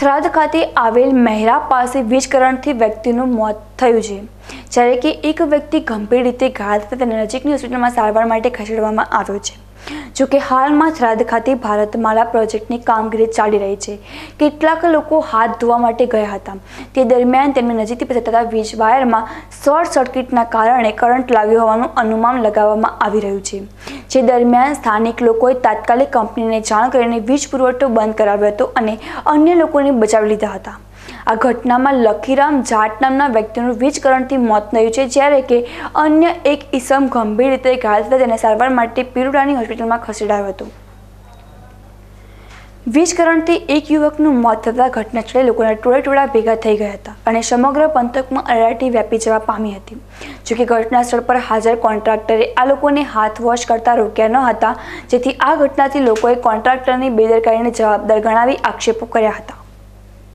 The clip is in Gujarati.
થરાદ ખાતે આવેલ મહેરા પાસે વીજ કરંટથી વ્યક્તિનું મોત થયું છે. જ્યારે કે એક વ્યક્તિ ગંભીર રીતે ઘાયલ થતા તેને નજીકની હોસ્પિટલમાં સારવાર માટે ખસેડવામાં આવ્યો છે. જોકે હાલમાં થરાદ ખાતે ભારતમાલા પ્રોજેક્ટની કામગીરી ચાલી રહી છે. કેટલાક લોકો હાથ ધોવા માટે ગયા હતા. તે દરમિયાન તેમને નજીકથી પસાર થતા વીજ વાયરમાં શોર્ટ સર્કિટના કારણે કરંટ લાગ્યો હોવાનું અનુમાન લગાવવામાં આવી રહ્યું છે. જે દરમિયાન સ્થાનિક લોકોએ તાત્કાલિક કંપનીને જાણ કરીને વીજ પુરવઠો બંધ કરાવ્યો હતો અને અન્ય લોકોને બચાવી લીધા હતા. આ ઘટનામાં લખીરામ જાટ નામના વ્યક્તિનું વીજ કરંટથી મોત થયું છે, જ્યારે કે અન્ય એક ઈસમ ગંભીર રીતે ઘાયલ થતા તેને સારવાર માટે પીરુડાની હોસ્પિટલમાં ખસેડાયો હતો. વીજ કરંટથી એક યુવકનું મોત થતાં ઘટનાસ્થળે લોકોના ટોળે ટોળા ભેગા થઈ ગયા હતા અને સમગ્ર પંથકમાં અરાટી વ્યાપી જવા પામી હતી. જોકે ઘટનાસ્થળ પર હાજર કોન્ટ્રાક્ટરે આ લોકોને હાથ વોશ કરતા રોક્યા ન હતા, જેથી આ ઘટનાથી લોકોએ કોન્ટ્રાક્ટરની બેદરકારીને જવાબદાર ગણાવી આક્ષેપો કર્યા હતા.